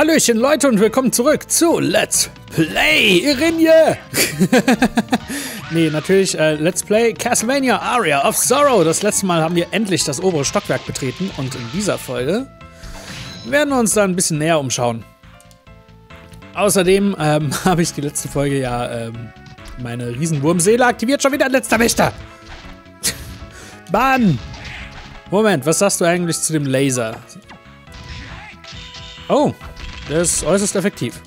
Hallöchen Leute und willkommen zurück zu Let's Play Irinje! nee, natürlich äh, Let's Play Castlevania Aria of Sorrow. Das letzte Mal haben wir endlich das obere Stockwerk betreten und in dieser Folge werden wir uns da ein bisschen näher umschauen. Außerdem ähm, habe ich die letzte Folge ja ähm, meine Riesenwurmseele aktiviert. Schon wieder letzter Wächter! Mann! Moment, was sagst du eigentlich zu dem Laser? Oh, der ist äußerst effektiv.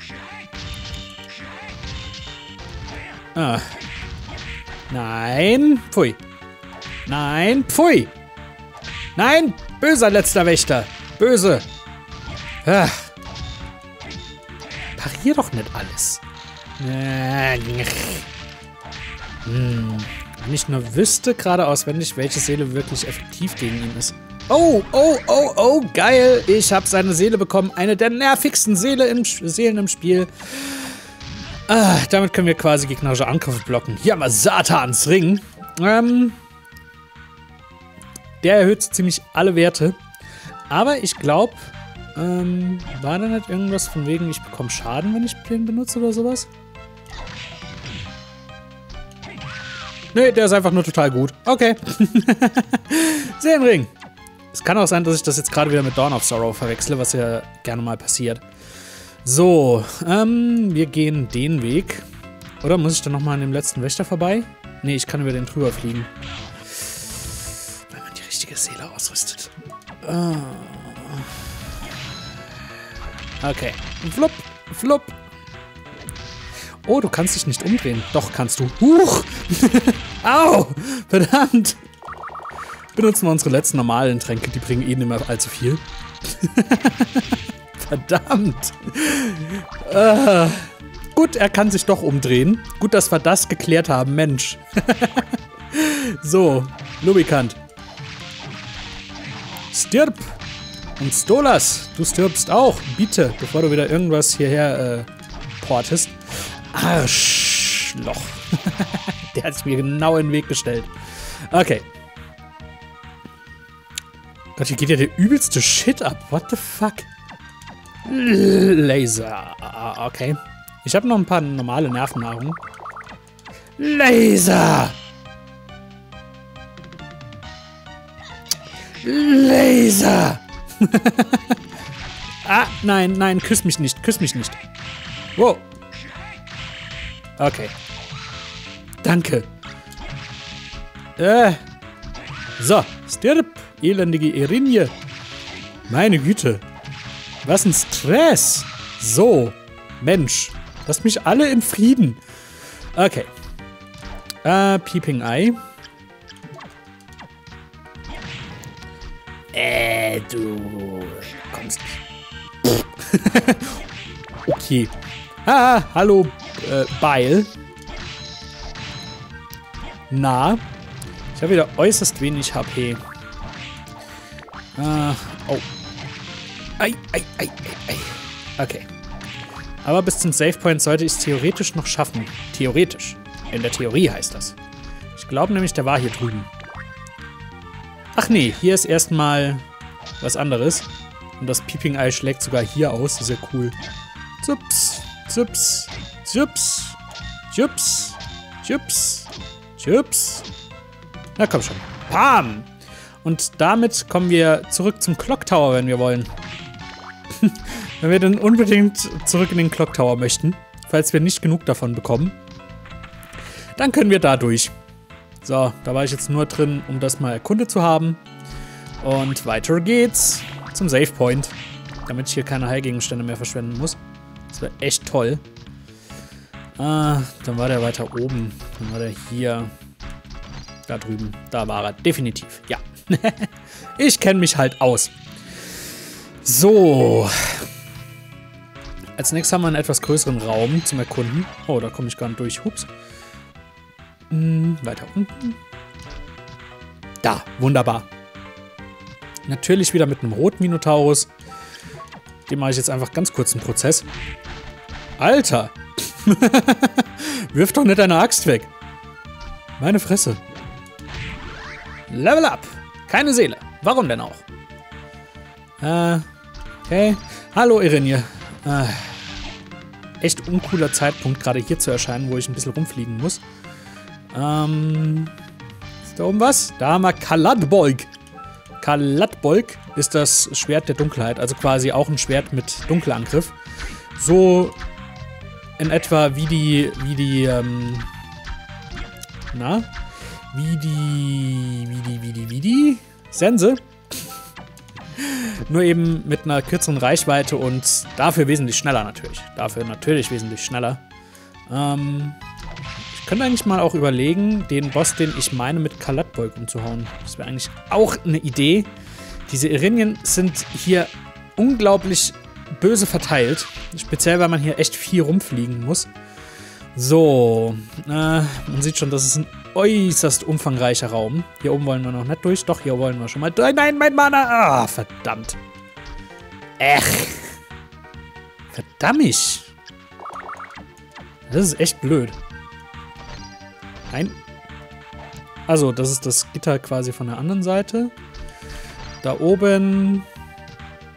Ah. Nein, pfui. Nein, pfui. Nein, böser letzter Wächter. Böse. Ah. Parier doch nicht alles. Hm. Wenn ich nur wüsste, gerade auswendig, welche Seele wirklich effektiv gegen ihn ist. Oh, oh, oh, oh, geil. Ich habe seine Seele bekommen. Eine der nervigsten Seele im, Seelen im Spiel. Ah, damit können wir quasi gegnerische Angriffe blocken. Hier haben wir Satans Ring. Ähm, der erhöht ziemlich alle Werte. Aber ich glaube, ähm, war da nicht irgendwas von wegen, ich bekomme Schaden, wenn ich den benutze oder sowas? Nee, der ist einfach nur total gut. Okay. Seelenring. Es kann auch sein, dass ich das jetzt gerade wieder mit Dawn of Sorrow verwechsle, was ja gerne mal passiert. So, ähm, wir gehen den Weg. Oder muss ich dann nochmal an dem letzten Wächter vorbei? Nee, ich kann über den drüber fliegen. Wenn man die richtige Seele ausrüstet. Ah. Okay. Flupp, flupp. Oh, du kannst dich nicht umdrehen. Doch, kannst du. Huch! Au! Verdammt! Benutzen wir unsere letzten normalen Tränke, die bringen eh nicht mehr allzu viel. Verdammt! Äh, gut, er kann sich doch umdrehen. Gut, dass wir das geklärt haben, Mensch. so, Lubikant. Stirb! Und Stolas, du stirbst auch. Bitte, bevor du wieder irgendwas hierher äh, portest. Arschloch. Der hat sich mir genau in den Weg gestellt. Okay. Gott, hier geht ja der übelste Shit ab. What the fuck? Laser. Ah, okay. Ich habe noch ein paar normale Nervennahrung. Laser! Laser! ah, nein, nein, küss mich nicht, küss mich nicht. Wow. Okay. Danke. Äh. So, stirb, elendige Erinje. Meine Güte. Was ein Stress. So, Mensch. Lasst mich alle in Frieden. Okay. Äh, Peeping Eye. Äh, du kommst okay. Ah, hallo, äh, Beil. Na? Ich habe wieder äußerst wenig HP. Ah, oh. Ei, ei, ei, ei, ei. Okay. Aber bis zum Savepoint sollte ich es theoretisch noch schaffen. Theoretisch. In der Theorie heißt das. Ich glaube nämlich, der war hier drüben. Ach nee, hier ist erstmal was anderes. Und das Peeping Eye schlägt sogar hier aus. Ja cool. Zups, zups, zups, zups, zups, zups. Na komm schon. Pam! Und damit kommen wir zurück zum Clock Tower, wenn wir wollen. wenn wir dann unbedingt zurück in den Clock Tower möchten, falls wir nicht genug davon bekommen, dann können wir da durch. So, da war ich jetzt nur drin, um das mal erkundet zu haben. Und weiter geht's zum Save Point, damit ich hier keine Heilgegenstände mehr verschwenden muss. Das wäre echt toll. Ah, dann war der weiter oben. Dann war der hier. Da drüben. Da war er. Definitiv. Ja. ich kenne mich halt aus. So. Als nächstes haben wir einen etwas größeren Raum zum Erkunden. Oh, da komme ich gar nicht durch. Hups. Hm, weiter unten. Da, wunderbar. Natürlich wieder mit einem roten Minotaurus. Dem mache ich jetzt einfach ganz kurz einen Prozess. Alter! Wirf doch nicht deine Axt weg. Meine Fresse. Level up. Keine Seele. Warum denn auch? Äh, okay. Hallo, Irinje. Äh, echt uncooler Zeitpunkt, gerade hier zu erscheinen, wo ich ein bisschen rumfliegen muss. Ähm, ist da oben was? Da haben wir Kaladbolg. Kaladbolg ist das Schwert der Dunkelheit, also quasi auch ein Schwert mit Dunkelangriff. So in etwa wie die, wie die, ähm, na, wie die, wie die, wie die, wie die Sense. Nur eben mit einer kürzeren Reichweite und dafür wesentlich schneller natürlich. Dafür natürlich wesentlich schneller. Ähm, ich könnte eigentlich mal auch überlegen, den Boss, den ich meine, mit Kalatbeug umzuhauen. Das wäre eigentlich auch eine Idee. Diese Irinien sind hier unglaublich böse verteilt. Speziell, weil man hier echt viel rumfliegen muss. So, äh, man sieht schon, das ist ein äußerst umfangreicher Raum. Hier oben wollen wir noch nicht durch. Doch, hier wollen wir schon mal durch. Nein, mein Mana! Ah, verdammt. Ech. Verdammt. Das ist echt blöd. Nein. Also, das ist das Gitter quasi von der anderen Seite. Da oben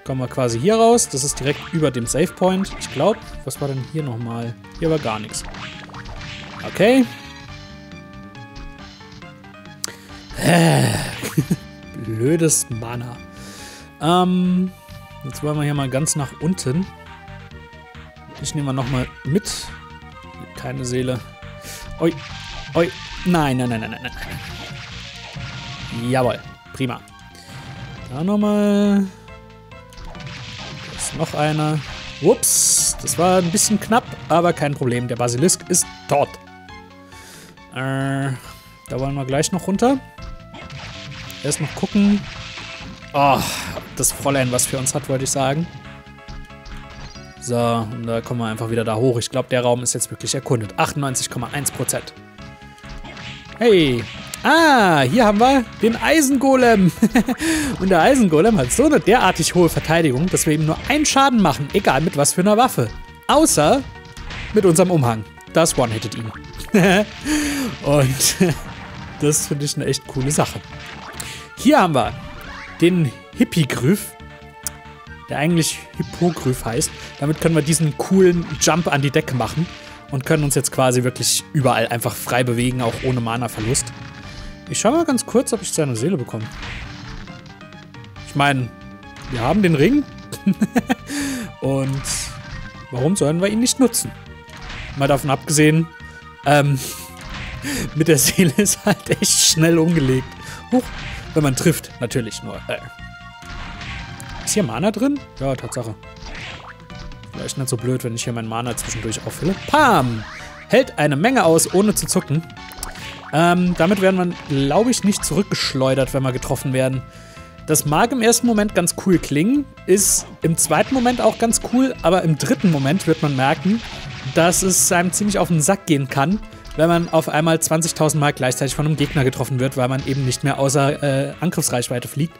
kommen wir quasi hier raus. Das ist direkt über dem Save Point. Ich glaube, was war denn hier nochmal? Hier war gar nichts. Okay. Blödes Mana. Ähm, jetzt wollen wir hier mal ganz nach unten. Ich nehme mal nochmal mit. Keine Seele. Oi, oi. Nein, nein, nein, nein, nein, nein. Jawohl, prima. Da nochmal. Da ist noch einer. Ups, das war ein bisschen knapp, aber kein Problem. Der Basilisk ist tot. Äh, da wollen wir gleich noch runter. Erst noch gucken. Oh, das Fräulein was für uns hat, wollte ich sagen. So, und da kommen wir einfach wieder da hoch. Ich glaube, der Raum ist jetzt wirklich erkundet. 98,1%. Hey. Ah, hier haben wir den Eisengolem. und der Eisengolem hat so eine derartig hohe Verteidigung, dass wir ihm nur einen Schaden machen, egal mit was für einer Waffe. Außer mit unserem Umhang. Das one-hittet ihn. und das finde ich eine echt coole Sache. Hier haben wir den Hippigryph, der eigentlich Hippogryph heißt. Damit können wir diesen coolen Jump an die Decke machen und können uns jetzt quasi wirklich überall einfach frei bewegen, auch ohne Mana-Verlust. Ich schaue mal ganz kurz, ob ich seine Seele bekomme. Ich meine, wir haben den Ring. und warum sollen wir ihn nicht nutzen? Mal davon abgesehen, ähm, mit der Seele ist halt echt schnell umgelegt. Huch, wenn man trifft, natürlich nur. Äh. Ist hier Mana drin? Ja, Tatsache. Vielleicht nicht so blöd, wenn ich hier mein Mana zwischendurch auffülle. Pam! Hält eine Menge aus, ohne zu zucken. Ähm, damit werden wir, glaube ich, nicht zurückgeschleudert, wenn wir getroffen werden. Das mag im ersten Moment ganz cool klingen, ist im zweiten Moment auch ganz cool, aber im dritten Moment wird man merken, dass es einem ziemlich auf den Sack gehen kann, wenn man auf einmal 20.000 Mal gleichzeitig von einem Gegner getroffen wird, weil man eben nicht mehr außer äh, Angriffsreichweite fliegt.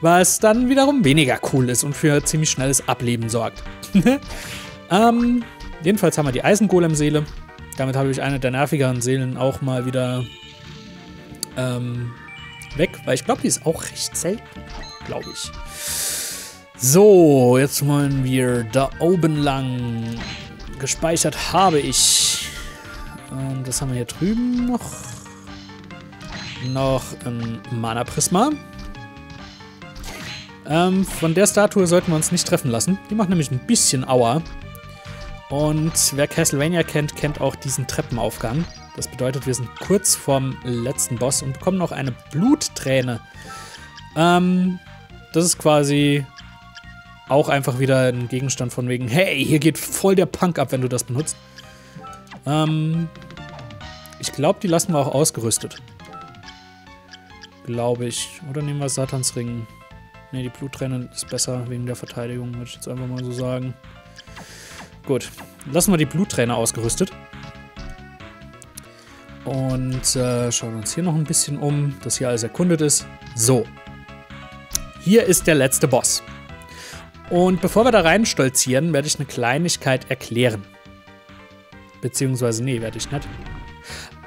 Was dann wiederum weniger cool ist und für ziemlich schnelles Ableben sorgt. ähm, jedenfalls haben wir die Eisengolem-Seele. Damit habe ich eine der nervigeren Seelen auch mal wieder ähm, weg, weil ich glaube, die ist auch recht selten, glaube ich. So, jetzt wollen wir da oben lang. Gespeichert habe ich und das haben wir hier drüben noch. Noch ein Mana-Prisma. Ähm, von der Statue sollten wir uns nicht treffen lassen. Die macht nämlich ein bisschen Aua. Und wer Castlevania kennt, kennt auch diesen Treppenaufgang. Das bedeutet, wir sind kurz vorm letzten Boss und bekommen noch eine Blutträne. Ähm, das ist quasi auch einfach wieder ein Gegenstand von wegen, hey, hier geht voll der Punk ab, wenn du das benutzt. Ähm, ich glaube, die lassen wir auch ausgerüstet. Glaube ich. Oder nehmen wir Satans Ring. Ne, die Blutträne ist besser wegen der Verteidigung, würde ich jetzt einfach mal so sagen. Gut. Lassen wir die Blutträne ausgerüstet. Und äh, schauen uns hier noch ein bisschen um, dass hier alles erkundet ist. So. Hier ist der letzte Boss. Und bevor wir da rein stolzieren, werde ich eine Kleinigkeit erklären. Beziehungsweise, nee, werde ich nicht.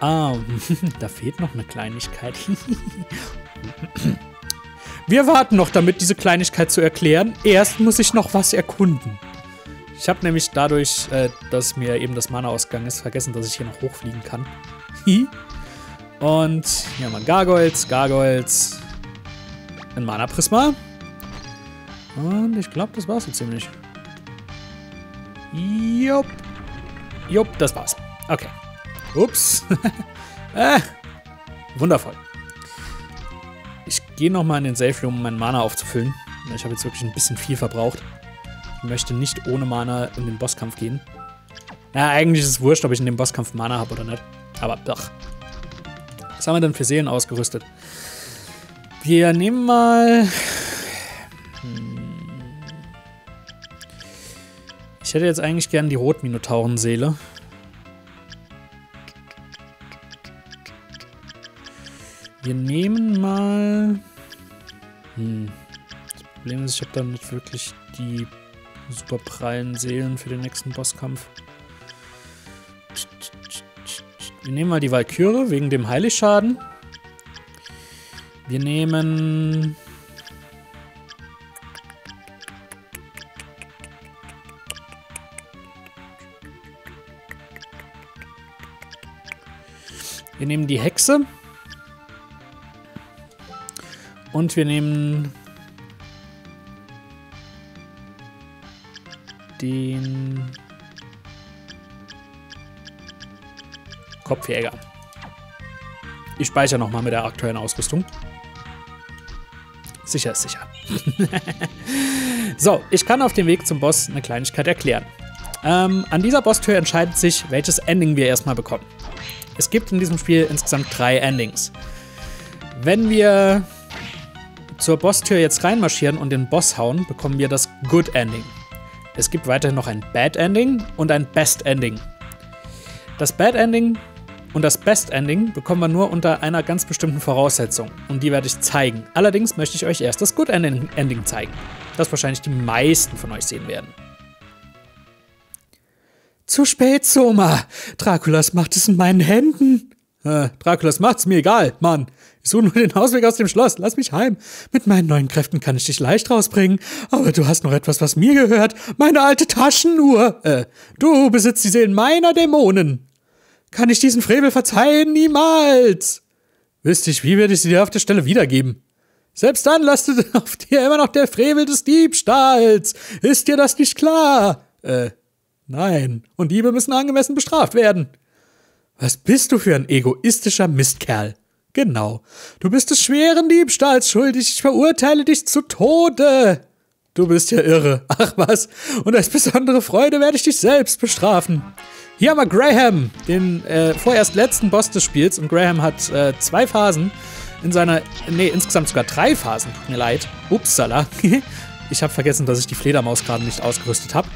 Ah, da fehlt noch eine Kleinigkeit. Wir warten noch damit, diese Kleinigkeit zu erklären. Erst muss ich noch was erkunden. Ich habe nämlich dadurch, äh, dass mir eben das Mana ausgegangen ist, vergessen, dass ich hier noch hochfliegen kann. Und hier haben wir Gargoyles, Gargoyles, ein Mana-Prisma. Und ich glaube, das war's so ziemlich. Jupp. Jupp, das war's. Okay. Ups. äh, wundervoll. Ich gehe nochmal in den Safe Room, um meinen Mana aufzufüllen. Ich habe jetzt wirklich ein bisschen viel verbraucht. Ich möchte nicht ohne Mana in den Bosskampf gehen. Ja, eigentlich ist es wurscht, ob ich in dem Bosskampf Mana habe oder nicht. Aber doch. Was haben wir denn für Seelen ausgerüstet? Wir nehmen mal... Ich hätte jetzt eigentlich gern die Rotminotaurenseele. Wir nehmen mal... Hm. Das Problem ist, ich habe da nicht wirklich die super prallen Seelen für den nächsten Bosskampf. Wir nehmen mal die Valkyrie wegen dem Heiligschaden. Wir nehmen... nehmen die Hexe. Und wir nehmen den Kopfjäger. Ich speichere nochmal mit der aktuellen Ausrüstung. Sicher ist sicher. so, ich kann auf dem Weg zum Boss eine Kleinigkeit erklären. Ähm, an dieser Bosstür entscheidet sich, welches Ending wir erstmal bekommen. Es gibt in diesem Spiel insgesamt drei Endings. Wenn wir zur Bosstür jetzt reinmarschieren und den Boss hauen, bekommen wir das Good Ending. Es gibt weiterhin noch ein Bad Ending und ein Best Ending. Das Bad Ending und das Best Ending bekommen wir nur unter einer ganz bestimmten Voraussetzung. Und die werde ich zeigen. Allerdings möchte ich euch erst das Good Ending zeigen. Das wahrscheinlich die meisten von euch sehen werden. Zu spät, Soma. Draculas Macht es in meinen Händen. Äh, Draculas Macht's mir egal, Mann. Ich suche nur den Ausweg aus dem Schloss. Lass mich heim. Mit meinen neuen Kräften kann ich dich leicht rausbringen. Aber du hast noch etwas, was mir gehört. Meine alte Taschenuhr. Äh, du besitzt die Seelen meiner Dämonen. Kann ich diesen Frevel verzeihen? Niemals. Wüsste ich, wie würde ich sie dir auf der Stelle wiedergeben? Selbst dann lastet auf dir immer noch der Frevel des Diebstahls. Ist dir das nicht klar? Äh, nein. Und Diebe müssen angemessen bestraft werden. Was bist du für ein egoistischer Mistkerl? Genau. Du bist des schweren Diebstahls schuldig. Ich verurteile dich zu Tode. Du bist ja irre. Ach was. Und als besondere Freude werde ich dich selbst bestrafen. Hier haben wir Graham, den äh, vorerst letzten Boss des Spiels. Und Graham hat äh, zwei Phasen in seiner. Nee, insgesamt sogar drei Phasen. Tut mir leid. Upsala. ich habe vergessen, dass ich die Fledermaus gerade nicht ausgerüstet habe.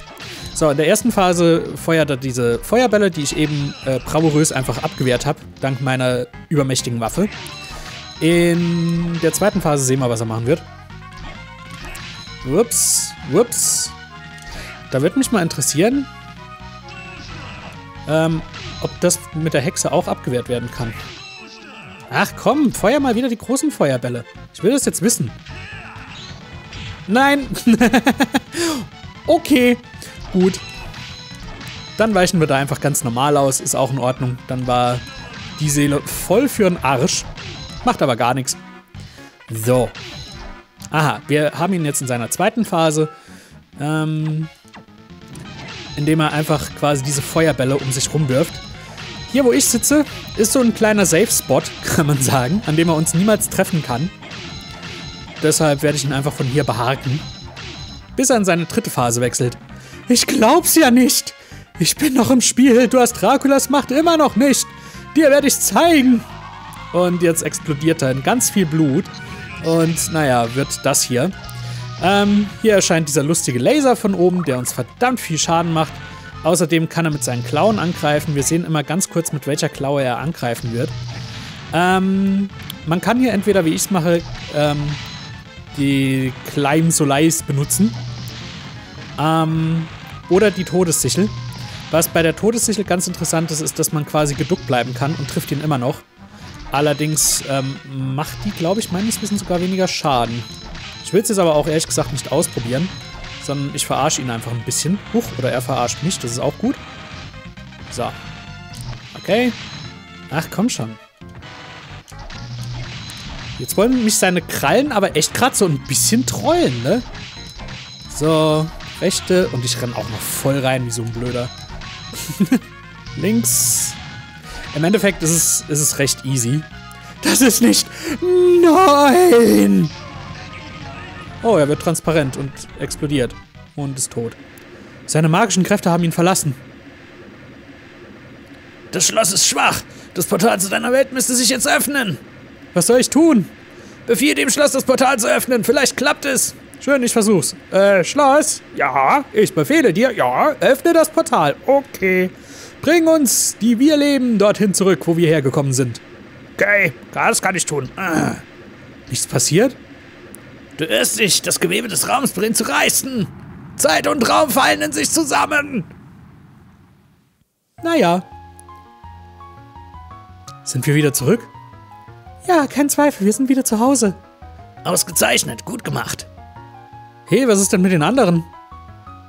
So, in der ersten Phase feuert er diese Feuerbälle, die ich eben äh, bravourös einfach abgewehrt habe, dank meiner übermächtigen Waffe. In der zweiten Phase sehen wir, was er machen wird. Ups, ups. Da würde mich mal interessieren, ähm, ob das mit der Hexe auch abgewehrt werden kann. Ach komm, feuer mal wieder die großen Feuerbälle. Ich will das jetzt wissen. Nein. okay. Gut. Dann weichen wir da einfach ganz normal aus. Ist auch in Ordnung. Dann war die Seele voll für den Arsch. Macht aber gar nichts. So. Aha, wir haben ihn jetzt in seiner zweiten Phase. Ähm, indem er einfach quasi diese Feuerbälle um sich rumwirft. Hier, wo ich sitze, ist so ein kleiner Safe-Spot, kann man sagen, an dem er uns niemals treffen kann. Deshalb werde ich ihn einfach von hier behaken, bis er in seine dritte Phase wechselt. Ich glaub's ja nicht. Ich bin noch im Spiel. Du hast Draculas Macht immer noch nicht. Dir werde ich's zeigen. Und jetzt explodiert er in ganz viel Blut. Und naja, wird das hier. Ähm, hier erscheint dieser lustige Laser von oben, der uns verdammt viel Schaden macht. Außerdem kann er mit seinen Klauen angreifen. Wir sehen immer ganz kurz, mit welcher Klaue er angreifen wird. Ähm, man kann hier entweder, wie ich es mache, ähm, die kleinen Soleis benutzen. Ähm, oder die Todessichel. Was bei der Todessichel ganz interessant ist, ist, dass man quasi geduckt bleiben kann und trifft ihn immer noch. Allerdings ähm, macht die, glaube ich, meines Wissens sogar weniger Schaden. Ich will es jetzt aber auch ehrlich gesagt nicht ausprobieren. sondern ich verarsche ihn einfach ein bisschen. Huch, oder er verarscht mich, das ist auch gut. So. Okay. Ach, komm schon. Jetzt wollen mich seine Krallen aber echt gerade so ein bisschen trollen, ne? So, rechte. Und ich renne auch noch voll rein wie so ein Blöder. Links. Im Endeffekt ist es, ist es recht easy. Das ist nicht... Nein! Oh, er wird transparent und explodiert. Und ist tot. Seine magischen Kräfte haben ihn verlassen. Das Schloss ist schwach. Das Portal zu deiner Welt müsste sich jetzt öffnen. Was soll ich tun? Befiehl dem Schloss, das Portal zu öffnen. Vielleicht klappt es. Schön, ich versuch's. Äh, Schloss? Ja, ich befehle dir. Ja, öffne das Portal. Okay. Bring uns, die wir leben, dorthin zurück, wo wir hergekommen sind. Okay, das kann ich tun. Ah. Nichts passiert? Du irrst dich, das Gewebe des Raums beginnt zu reißen. Zeit und Raum fallen in sich zusammen. Naja. Sind wir wieder zurück? Ja, kein Zweifel, wir sind wieder zu Hause. Ausgezeichnet, gut gemacht. Hey, was ist denn mit den anderen?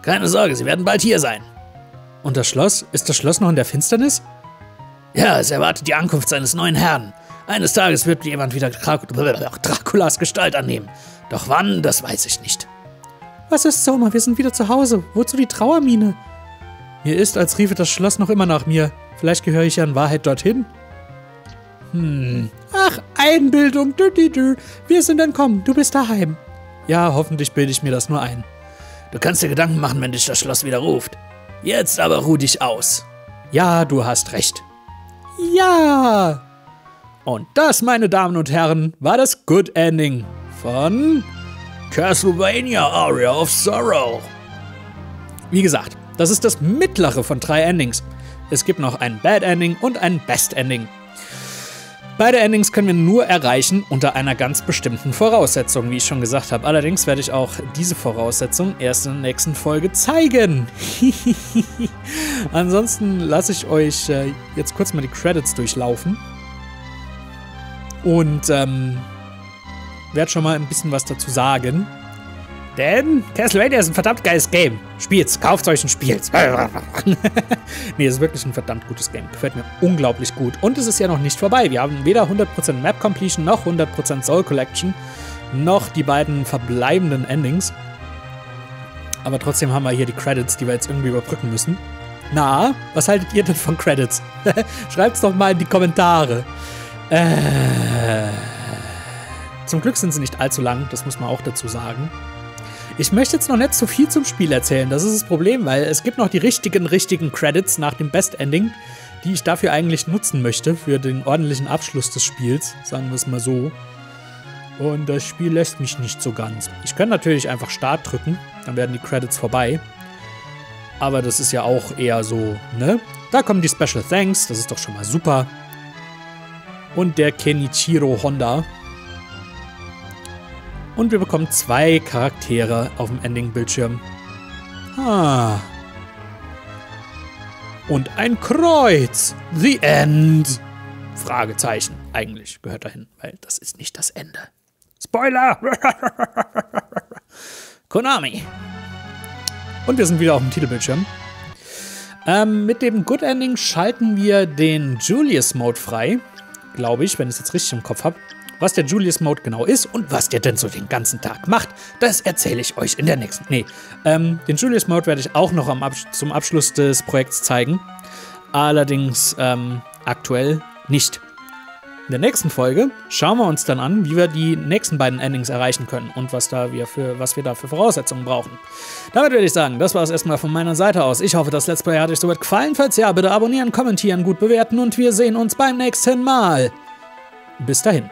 Keine Sorge, sie werden bald hier sein. Und das Schloss? Ist das Schloss noch in der Finsternis? Ja, es erwartet die Ankunft seines neuen Herrn. Eines Tages wird jemand wieder Draculas Gestalt annehmen. Doch wann, das weiß ich nicht. Was ist Sommer? Wir sind wieder zu Hause. Wozu die Trauermine? Mir ist, als riefe das Schloss noch immer nach mir. Vielleicht gehöre ich ja in Wahrheit dorthin. Hm. Ach, Einbildung. Dü -dü -dü. Wir sind entkommen. Du bist daheim. Ja, hoffentlich bilde ich mir das nur ein. Du kannst dir Gedanken machen, wenn dich das Schloss wieder ruft. Jetzt aber ruh dich aus. Ja, du hast recht. Ja! Und das, meine Damen und Herren, war das Good Ending von Castlevania Aria of Sorrow. Wie gesagt, das ist das mittlere von drei Endings. Es gibt noch ein Bad Ending und ein Best Ending. Beide Endings können wir nur erreichen unter einer ganz bestimmten Voraussetzung, wie ich schon gesagt habe. Allerdings werde ich auch diese Voraussetzung erst in der nächsten Folge zeigen. Ansonsten lasse ich euch äh, jetzt kurz mal die Credits durchlaufen. Und ähm, werde schon mal ein bisschen was dazu sagen. Denn Castlevania ist ein verdammt geiles Game. Spielt's, kauft euch ein Spiel. nee, es ist wirklich ein verdammt gutes Game. Gefällt mir unglaublich gut. Und es ist ja noch nicht vorbei. Wir haben weder 100% Map Completion noch 100% Soul Collection noch die beiden verbleibenden Endings. Aber trotzdem haben wir hier die Credits, die wir jetzt irgendwie überbrücken müssen. Na, was haltet ihr denn von Credits? Schreibt's doch mal in die Kommentare. Äh, zum Glück sind sie nicht allzu lang, das muss man auch dazu sagen. Ich möchte jetzt noch nicht so viel zum Spiel erzählen, das ist das Problem, weil es gibt noch die richtigen, richtigen Credits nach dem Best Ending, die ich dafür eigentlich nutzen möchte, für den ordentlichen Abschluss des Spiels, sagen wir es mal so. Und das Spiel lässt mich nicht so ganz. Ich könnte natürlich einfach Start drücken, dann werden die Credits vorbei. Aber das ist ja auch eher so, ne? Da kommen die Special Thanks, das ist doch schon mal super. Und der Kenichiro Honda, und wir bekommen zwei Charaktere auf dem Ending-Bildschirm. Ah. Und ein Kreuz. The End. Fragezeichen. Eigentlich gehört dahin, weil das ist nicht das Ende. Spoiler! Konami. Und wir sind wieder auf dem Titelbildschirm. Ähm, mit dem Good Ending schalten wir den Julius-Mode frei. Glaube ich, wenn ich es jetzt richtig im Kopf habe. Was der Julius Mode genau ist und was der denn so den ganzen Tag macht, das erzähle ich euch in der nächsten. Nee, ähm, den Julius Mode werde ich auch noch Abs zum Abschluss des Projekts zeigen. Allerdings ähm, aktuell nicht. In der nächsten Folge schauen wir uns dann an, wie wir die nächsten beiden Endings erreichen können und was, da wir, für, was wir da für Voraussetzungen brauchen. Damit würde ich sagen, das war es erstmal von meiner Seite aus. Ich hoffe, das Let's Play hat euch soweit gefallen. Falls ja, bitte abonnieren, kommentieren, gut bewerten und wir sehen uns beim nächsten Mal. Bis dahin.